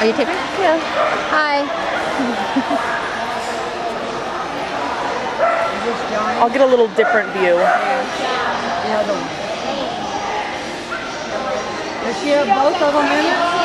Are you taping? Yeah. Hi. I'll get a little different view. The other. Does she have both of them in it?